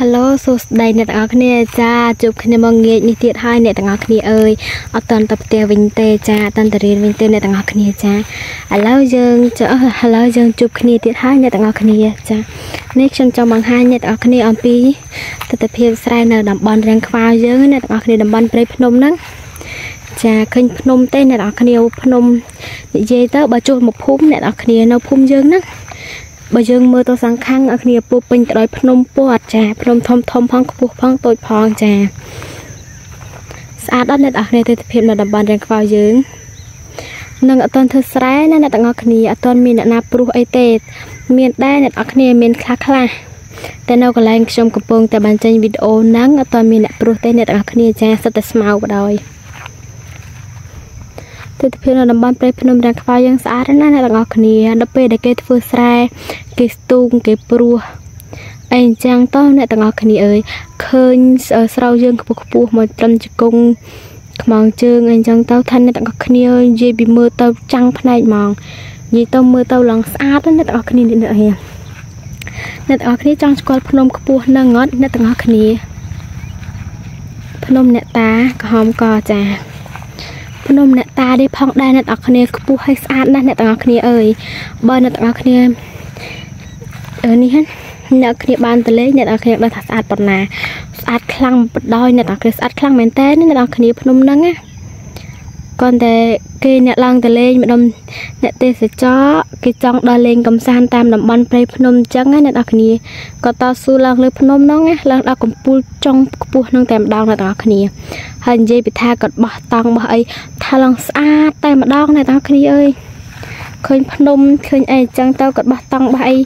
Hello សួស្តីអ្នកទាំងអស់គ្នាចាជួបគ្នាមកងាកនេះទៀតហើយអ្នកទាំងអស់គ្នាអើយអត់តន់ទៅផ្ទះវិញទេចាអត់តន់ទៅរៀនវិញទេអ្នកទាំងអស់គ្នាចាឥឡូវយើងចាឥឡូវយើងជួបគ្នាទៀតហើយអ្នកទាំងអស់គ្នាចានេះខ្ញុំចង់បង្ហាញអ្នកទាំងអស់គ្នាអំពីទស្សនភាពស្រែនៅតំបន់រាំងខ្វៅយើងអ្នកទាំងអស់គ្នាតំបន់ព្រៃភ្នំហ្នឹងចាឃើញភ្នំទេអ្នកទាំងអស់គ្នាភ្នំនិយាយទៅបើជួសមកភូមិអ្នកទាំងអស់គ្នានៅភូមិយើងហ្នឹង បើយើងមើលទៅសងខាងឲ្យគ្នាពុះពេញទៅដោយភ្នំពាត់ចាភ្នំធំធំផងខ្ពស់ផងតូចផងចាស្អាតអត់អ្នកនរគ្នាទិដ្ឋភាពនៅតំបន់រាំងខ្វៅយើងនឹងអត់ទាន់ធ្វើស្រែណាអ្នកទាំងអស់គ្នាអត់ទាន់មានអ្នកណាព្រុសអីទេ មានដែរអ្នកនរគ្នាមានខ្លះខ្លះតែនៅកន្លែងខ្ញុំកំពុងតែបានចេញវីដេអូហ្នឹងអត់ទាន់មានអ្នកព្រុសទេអ្នកទាំងអស់គ្នាចាសិតតែស្មៅបដ ாய் ទិដ្ឋភាពនៅតំបន់ព្រៃភ្នំរាំងខ្វៅយើងស្អាតណាស់អ្នកទាំងអស់គ្នាដល់ពេលដែលគេធ្វើស្រែគេស្ទូងគេព្រោះអីអញ្ចឹងតោះអ្នកទាំងអស់គ្នាអើយឃើញស្រូវយើងខ្ពស់ខ្ពស់មកត្រឹមជង្គង់ខ្មងជើងអីអញ្ចឹងទៅថាអ្នកទាំងអស់គ្នានិយាយពីមើលទៅចាំងភ្នែកហ្មងនិយាយទៅមើលទៅឡើងស្អាតអ្នកទាំងអស់គ្នាអ្នកទាំងអ្នកទាំងអស់គ្នាចង់ស្គាល់ភ្នំខ្ពស់នឹងអត់អ្នកទាំងអស់គ្នាភ្នំអ្នកតាក្រហមកចាភ្នំអ្នក តានេះផងដែរអ្នកទាំងអស់គ្នាខ្ពស់ហើយស្អាតណាស់អ្នកទាំងអស់គ្នាអើយបើអ្នកទាំងអស់គ្នាអឺនេះអ្នកគ្នាបានទៅលេងអ្នកទាំងអស់គ្នាដឹងថាស្អាតប៉ុណ្ណាស្អាតខ្លាំងបដ ாய் អ្នកទាំងអស់គ្នាស្អាតខ្លាំងមែនតើអ្នកទាំងអស់គ្នាភ្នំហ្នឹងណាគាត់តែគេអ្នកឡើងទៅលេងម្ដុំអ្នកទេសចរគេចង់ដល់លេងកំសាន្តតាមតំបន់ព្រៃភ្នំអញ្ចឹងណាអ្នកនរគ្នាគាត់តស៊ូឡើងលើភ្នំហ្នឹងណាឡើងដល់កំពូលចុងខ្ពស់ហ្នឹងតែម្ដងអ្នកនរគ្នាហើយនិយាយពីថាគាត់បោះតង់បោះអី ថាឡើងស្អាតតែម្ដងអ្នកនរគ្នាអើយឃើញភ្នំឃើញអីអញ្ចឹងទៅគាត់បោះតង់បោះអី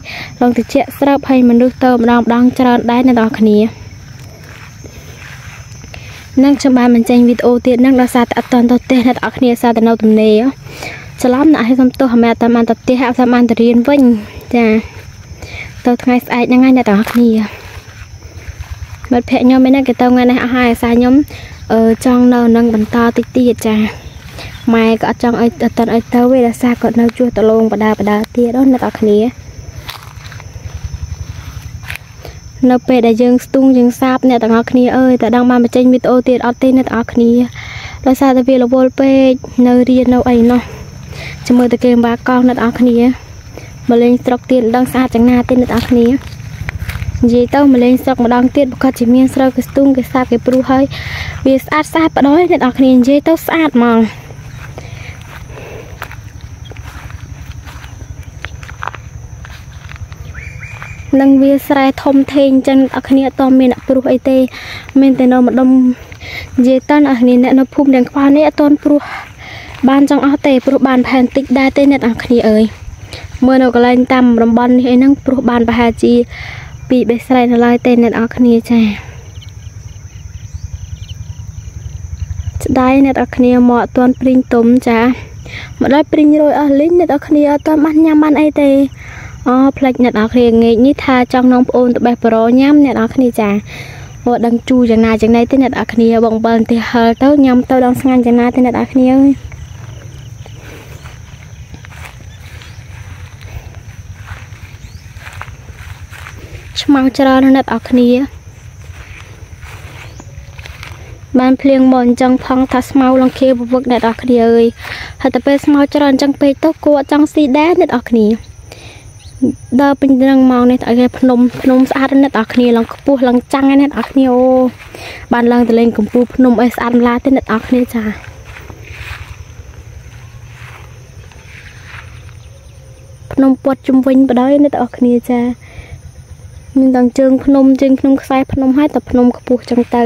ឡើងតិចស្រើបហើយមនុស្សទៅម្ដងម្ដងច្រើនដែរអ្នកនរគ្នានឹងខ្ញុំបានបញ្ចេញវីដេអូទៀតនឹងដោយសារតែអត់តន់ទៅផ្ទះអ្នកទាំងអស់គ្នាសារតែនៅទំនេរច្រឡំណាស់ឲ្យសុំទោសអាមែតាមបានទៅផ្ទះអត់តាមបានទៅរៀនវិញចាទៅថ្ងៃស្អែកហ្នឹងហើយអ្នកទាំងអស់គ្នាមិត្តភ័ក្ដិខ្ញុំឯហ្នឹងគេទៅថ្ងៃនេះអស់ហើយអាសាខ្ញុំអឺចង់នៅនឹងបន្តតិចទៀតចា ម៉ែក៏អត់ចង់ឲ្យអត់តន់ឲ្យទៅទេដោយសារគាត់នៅជួសតលងបដាបដាទៀតអ្នកទាំងអស់គ្នានៅពេលដែលយើងស្ទូងយើងសាបអ្នកទាំងអស់គ្នាអើយតើដឹងបានបញ្ចេញវីដេអូទៀតអត់ទេអ្នកទាំងអស់គ្នាដោយសារតែវារវល់ពេកនៅរៀននៅអីនោះជាមួយតែគេបាកង់អ្នកទាំងអស់គ្នាមកលេងស្រុកទៀតដឹងស្អាតយ៉ាងណាទេអ្នកទាំងអស់គ្នានិយាយទៅមកលេងស្រុកម្ដងទៀតប្រកាសជាមានស្រូវគេស្ទូងគេសាបគេព្រុសហើយវាស្អាតស្អាតបដ ாய் អ្នកទាំងអស់គ្នានិយាយទៅស្អាតហ្មង នឹងវាស្រែធំធេងចឹងអ្នកគ្នាអត់មានអ្នកព្រោះអីទេ មានតែនៅម្ដុំនិយាយតើអ្នកគ្នាអ្នកនៅភូមិទាំងខ្វះនេះអត់តន់ព្រោះបានចង់អស់ទេព្រោះបានផែនតិចដែរទេអ្នកទាំងគ្នាអើយមើលនៅកន្លែងតាមតំបន់នេះអីហ្នឹងព្រោះបានប្រហែលជាពីបេះស្រែនៅឡើយទេអ្នកទាំងគ្នាចាស្ដាយអ្នកទាំងគ្នាមកអត់តន់ព្រីងទុំចាមកដល់ព្រីងរយអស់លីងអ្នកទាំងគ្នាអត់តន់បានញ៉ាំបានអីទេ អូផ្លេចអ្នកនរគ្នាងាកនេះថាចង់នំប្អូនទៅបេះបរោញ៉ាំអ្នកនរគ្នាចាអូដឹងជូរយ៉ាងណាយ៉ាងណីទេអ្នកនរគ្នាបងបើទៅហិលទៅញ៉ាំទៅដល់ស្ងាញ់យ៉ាងណាទេអ្នកនរគ្នាអើយឆ្មៅច្រើនអ្នកនរគ្នាបានភ្លៀងមកអញ្ចឹងផងថាស្មៅលង្ខៀវវឹកអ្នកនរគ្នាអើយហើយតែពេលស្មៅច្រើនអញ្ចឹងពេកទៅគួរអត់ចង់ស៊ីដែរអ្នកនរគ្នា ដើរពេញរឹងមកនេះឲ្យគេភ្នំភ្នំស្អាតណាស់អ្នកគ្នាឡើងខ្ពស់ឡើងចាំងណាស់អ្នកគ្នាអូបានឡើងទៅលេងកំពូលភ្នំអីស្អាតម្លាទេអ្នកគ្នាចាភ្នំពាត់ជុំវិញបដ ாய் អ្នកគ្នាចាមានទាំងជើងភ្នំជើងភ្នំខ្សែភ្នំហើយតែភ្នំខ្ពស់ចឹងទៅ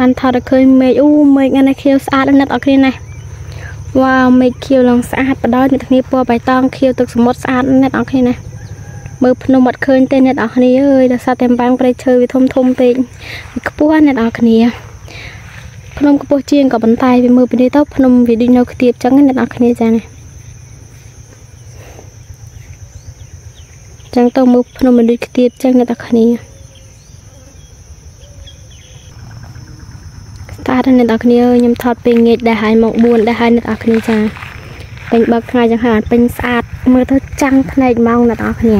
បានថតឲ្យឃើញមេឃអូមេឃនេះខៀវស្អាតណាស់អត់គ្នាណាវ៉ាវមេឃខៀវឡើងស្អាតបដ ாய் អ្នកគ្នាពណ៌បៃតងខៀវទឹកសមុទ្រស្អាតណាស់អត់គ្នាណាមើលភ្នំអត់ឃើញទេអ្នកនរគ្នាអើយដល់សារតែបាំងព្រៃឈើវាធំធំពេកខ្ពស់អ្នកនរគ្នាភ្នំខ្ពស់ជាងក៏បន្តែវាមើលពីនេះទៅភ្នំវាដូចនៅខ្ទាបចឹងអ្នកនរគ្នាចាណាចឹងទៅមើលភ្នំវាដូចខ្ទាបចឹងអ្នកនរគ្នា ស្អាតអ្នកនរគ្នាខ្ញុំថតពេលងាកដែរហើយមក4ដែរហើយអ្នកនរគ្នាចាពេញបើកថ្ងៃចឹងហើយពេញស្អាតមើលទៅចាំងភ្នែកហ្មងអ្នកនរគ្នា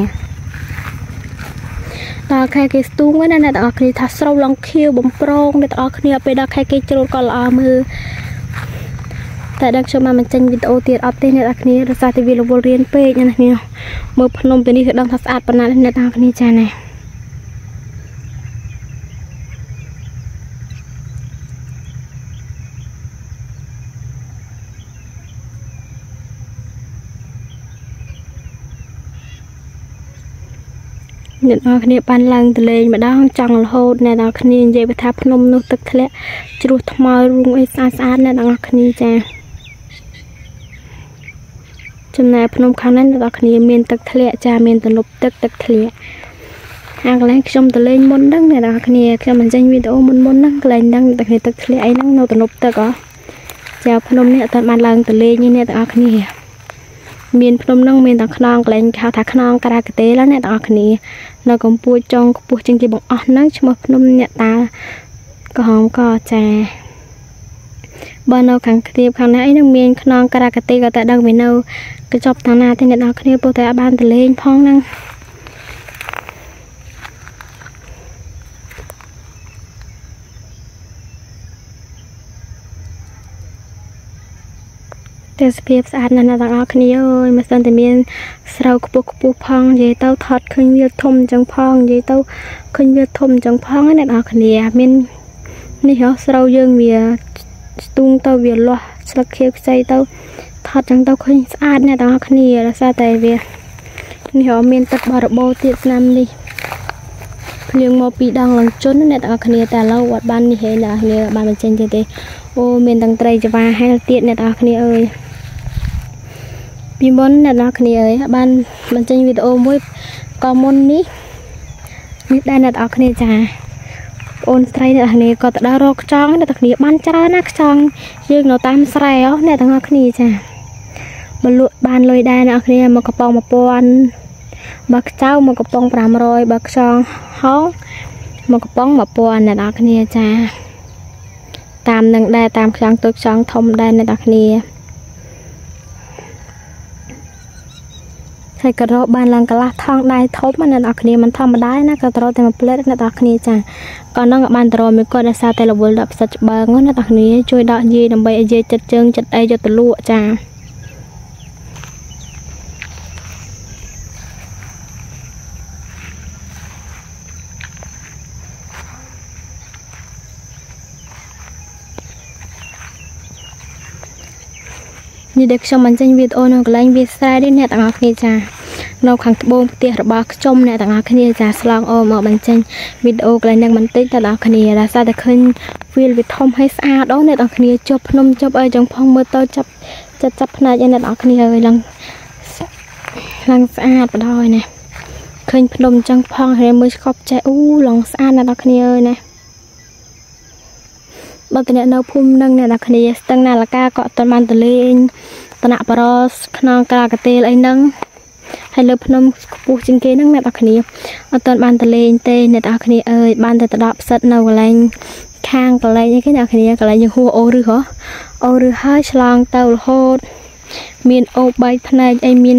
ដល់ខែគេស្ទូងណាអ្នកនរគ្នាថាស្រូវឡងខៀវបំប្រងអ្នកនរគ្នាពេលដល់ខែគេជ្រូតក៏ល្អមើលតែដល់ខ្ញុំមកបញ្ចេញវីដេអូទៀតអត់ទេអ្នកនរគ្នាដោយសារតែវារវល់រៀនពេកអ្នកនរគ្នាមើលភ្នំទៅនេះគឺដឹងថាស្អាតប៉ុណ្ណាអ្នកនរគ្នាចាណា អ្នកនរគ្នាបានឡើងទៅលេងម្ដងចង់រហូតអ្នកនរគ្នានិយាយថាភ្នំនោះទឹកធ្លាក់ជ្រោះថ្មរូងអីស្អាតស្អាតអ្នកនរគ្នាចាចំណែកភ្នំខាងនេះអ្នកនរគ្នាមានទឹកធ្លាក់ចាមានទំនប់ទឹកទឹកធ្លាក់អាកន្លែងខ្ញុំទៅលេងមុនហ្នឹងអ្នកនរគ្នាខ្ញុំបញ្ចេញវីដេអូមុនមុនហ្នឹងកន្លែងហ្នឹងតែគ្នាទឹកធ្លាក់អីហ្នឹងនៅទំនប់ទឹកហ៎ចាភ្នំនេះអត់បានឡើងទៅលេងនេះអ្នកទាំងអស់គ្នា មានភ្នំនឹងមានទាំងខ្នងកលែងខៅថាខ្នងក្រាកទេឡាអ្នកទាំងអស់គ្នានៅកម្ពុជាចុងខ្ពស់ជាងគេបង្អស់ហ្នឹងឈ្មោះភ្នំអ្នកតាក្រហមកចាបើនៅខាងគ្រាបខាងណាអីនឹងមានខ្នងក្រាកទេក៏តែដឹងវានៅកញ្ចប់តាណាទេអ្នកទាំងអស់គ្នាពុះតែបានតលេងផងហ្នឹង ទេសភាពស្អាតណាស់អ្នកទាំងអស់គ្នាអើយមិនសិនតែមានស្រូវខ្ពស់ខ្ពស់ផងនិយាយទៅថតឃើញវាធំអញ្ចឹងផងនិយាយទៅឃើញវាធំអញ្ចឹងផងអ្នកទាំងអស់គ្នាមាននេះហ៎ស្រូវយើងវាស្ទូងទៅវាលាស់ស្លឹកខៀវខ្ចីទៅថតចឹងទៅឃើញស្អាតអ្នកទាំងអស់គ្នាដោយសារតែវានេះហ៎មានទឹកបរិបូរទៀតឆ្នាំនេះភ្លៀងមកពីដងលងជន់អ្នកទាំងអស់គ្នាតែឥឡូវអត់បាននេះហេអ្នកគ្នាបានបញ្ចេញទៀតទេអូមានទាំងត្រីចវាហែលទៀតអ្នកទាំងអស់គ្នាអើយ ពីមុនអ្នកនរគ្នាអើយបានបញ្ចេញវីដេអូមួយក៏មុននេះនេះដែរអ្នកនរគ្នាចាអូនស្រីអ្នកគ្នាក៏ទៅដល់រកខ្ចង់អ្នកគ្នាបានច្រើនណាខ្ចង់យើងនៅតាមស្រែអ្នកទាំងអស់គ្នាចាបលក់បានលុយដែរអ្នកគ្នាមកកំប៉ុង1000បើខ្ចៅមកកំប៉ុង500បើខ្ចង់ហោងមកកំប៉ុង1000អ្នកនរគ្នាចាតាមនឹងដែរតាមខ្ចង់តូចខ្ចង់ធំដែរអ្នកនរគ្នា ហើយក៏រកបានឡើងកន្លះថងដៃធំណាអ្នកនរគ្នាមិនធម្មតាណាក៏ត្រតែមួយផ្លេតអ្នកនរគ្នាចាក៏នឹងបានត្រមួយគាត់ដោយសារតែរវល់ដល់ផ្សិតច្បើងណាអ្នកនរគ្នាជួយដកយាយដើម្បីឲ្យយាយចិត្តជើងចិត្តអីយកទៅលក់ចា នេះដែលខ្ញុំបញ្ចេញវីដេអូនៅកន្លែងវាស្រែនេះអ្នកទាំងអស់គ្នាចានៅខាងត្បូងផ្ទះរបស់ខ្ញុំអ្នកទាំងអស់គ្នាចាស្លងអូមកបញ្ចេញវីដេអូកន្លែងហ្នឹងបន្តិចដល់អ្នកគ្នាដោយសារតែឃើញវាលវាធំហើយស្អាតអូអ្នកទាំងគ្នាជប់ភ្នំជប់អីចឹងផងមើលទៅចាប់ចិត្តចាប់ភ្នែកឯអ្នកទាំងគ្នាអើយឡើងឡើងស្អាតបដ ாய் ណាឃើញភ្នំចឹងផងហើយមើលស្កប់ចេះអូឡើងស្អាតអ្នកទាំងគ្នាអើយណា បើតអ្នកនៅភូមិនឹងអ្នកនរគ្នាស្ទឹងនាឡកាក៏អត់បានទៅលេងតនៈបរសខ្នងកាកតេលអីហ្នឹងហើយលើភ្នំខ្ពស់ជាងគេហ្នឹងអ្នកនរគ្នាអត់ទាន់បានទៅលេងទេអ្នកនរគ្នាអើយបានតែទៅដកផ្សិតនៅកន្លែងខាងកន្លែងអីគេអ្នកគ្នាកន្លែងយើងហួអូឬហ៎អូឬហើយឆ្លងទៅរហូត មានអូបីផ្នែកអីមាន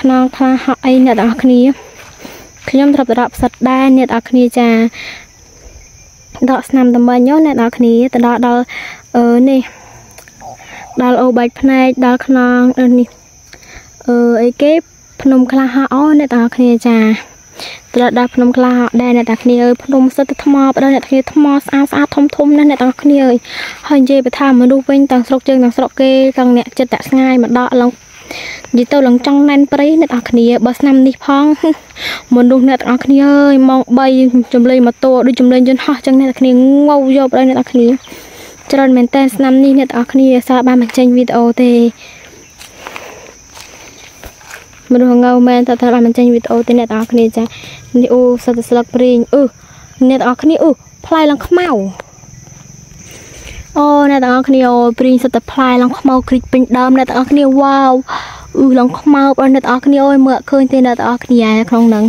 ខ្នងខ្លះហក់អីអ្នកនរគ្នាខ្ញុំត្រូវទៅដកផ្សិតដែរអ្នកនរគ្នាចា ដកស្នាមតំបញ្ញអ្នកនរគ្នាទៅដល់ដល់អឺនេះដល់អូបាច់ភ្នែកដល់ខ្នងនេះអឺអីគេភ្នំខ្លះហោអូអ្នកនរគ្នាចាទៅដល់ភ្នំខ្លះដែរអ្នកនរគ្នាអើយភ្នំសិតថ្មបដល់អ្នកគ្នាថ្មស្អាតស្អាតធំធំណាស់អ្នកនរគ្នាអើយហើយនិយាយបើថាមនុស្សវិញទាំងស្រុកជើងទាំងស្រុកគេទាំងអ្នកចិត្តតាក់ស្ងាយមកដកឡើង និយាយទៅឡើងចង់ណែនព្រៃអ្នកនរគ្នាបើស្នាមនេះផងមនុស្សអ្នកទាំងអស់គ្នាអើយម៉ោង3ចំលេងម៉ូតូដូចចំលេងយន្តហោះចឹងអ្នកទាំងគ្នាងៅយកដល់អ្នកទាំងគ្នាច្រើនមែនតើស្នាមនេះអ្នកទាំងអស់គ្នាសារបានបញ្ចេញវីដេអូទេមនុស្សងៅមែនតើបានបញ្ចេញវីដេអូទេអ្នកទាំងអស់គ្នាចានេះអូសិតស្លឹកព្រីងអឺអ្នកទាំងអស់គ្នាអឺផ្លែឡើងខ្មៅ អូអ្នកទាំងអស់គ្នាអូព្រីងសិតតែផ្លែឡើងខ្មៅគ្រីចពេញដើមអ្នកទាំងអស់គ្នាវ៉ាវអឺឡើងខ្មៅបងអ្នកទាំងអស់គ្នាអូយមើលឃើញទេអ្នកទាំងអស់គ្នាក្នុងហ្នឹង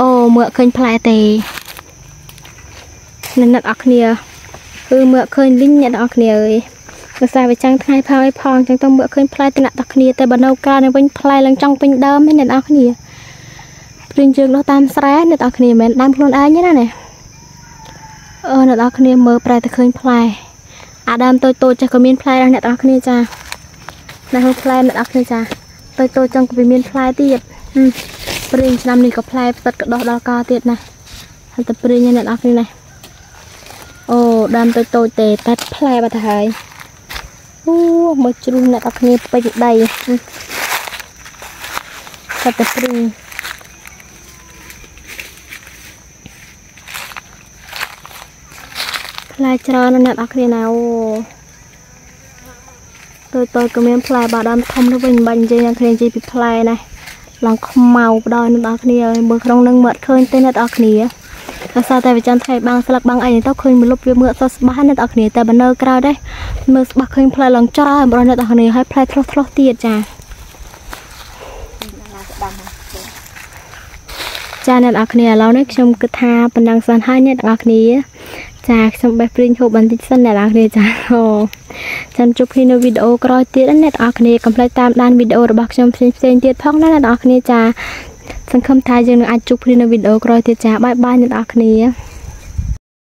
អូមើលឃើញផ្លែទេអ្នកទាំងអស់គ្នាគឺមើលឃើញលីងអ្នកទាំងអស់គ្នាអើយភាសាវាចាំងថ្ងៃផងអីផងចឹងទៅមើលឃើញផ្លែតំណាក់ទាំងគ្នាតែបើនៅក្រៅនេះវិញផ្លែឡើងចង់ពេញដើមហ្នឹងអ្នកទាំងអស់គ្នាព្រីងយើងលោះតាមស្រែអ្នកទាំងអស់គ្នាមិនមែនដើមខ្លួនឯងទេណានេះអឺអ្នកទាំងអស់គ្នាមើលប្រែតែឃើញផ្លែ អាដើមតូចតូចចេះក៏មានផ្លែដែរអ្នកទាំងអស់គ្នាចានៅក្នុងផ្លែអ្នកទាំងអស់គ្នាចាតូចតូចចឹងក៏វាមានផ្លែទៀតព្រីងឆ្នាំនេះក៏ផ្លែផ្សិតក៏ដោះដល់កទៀតណាហើយតែព្រីងអ្នកទាំងអស់គ្នាណាអូដើមតូចតូចទេតែផ្លែបាត់ទៅហើយអូមើលជ្រុំអ្នកនរគ្នាពេញដីតែតែព្រីង ផ្លែច្រើនណាស់អ្នកនរគ្នាណាអូតូចតូចក៏មានផ្លែបាដើមធំទៅវិញបាញ់និយាយអ្នកគ្នានិយាយពីផ្លែណាឡើងខ្មៅបដល់អ្នកនរគ្នាមើលក្នុងនឹងមើលឃើញទេអ្នកនរគ្នាដោយសារតែវាចាំថ្ងៃបាំងស្លឹកបាំងអីទៅឃើញមលុបវាមើលអត់ស្បាស់អ្នកនរគ្នាតែបើនៅក្រៅដែរមើលស្បាស់ឃើញផ្លែឡើងច្រើនបងអ្នកនរគ្នាហើយផ្លែឆ្លោះឆ្លោះទៀតចាចាអ្នកនរគ្នាឥឡូវនេះខ្ញុំគិតថាប៉ុណ្ណឹងសិនហើយអ្នកនរគ្នា ចាខ្ញុំបេះព្រីងហូបបន្តិចសិនអ្នកនរគ្នាចាអូចាំជួបគ្នានៅវីដេអូក្រោយទៀតអ្នកនរគ្នាកុំភ្លេចតាមដានវីដេអូរបស់ខ្ញុំផ្សេងផ្សេងទៀតផងណាអ្នកនរគ្នាចាសង្ឃឹមថាយើងនឹងអាចជួបគ្នានៅវីដេអូក្រោយទៀតចាបាយបាយអ្នកនរគ្នា